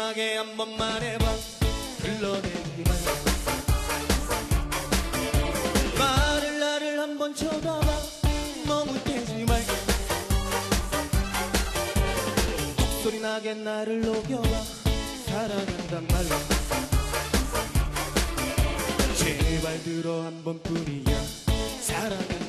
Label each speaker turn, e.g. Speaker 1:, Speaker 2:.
Speaker 1: 신나게 한 번만 해봐. 흘러내기만. 말을 나를 한 번 쳐다봐. 머뭇대지 말고 목소리 나게 나를 녹여봐. 사랑한단 말로. 제발 들어 한 번뿐이야. 사랑한